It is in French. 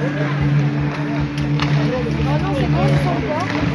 Ah non, c'est bon, ils sont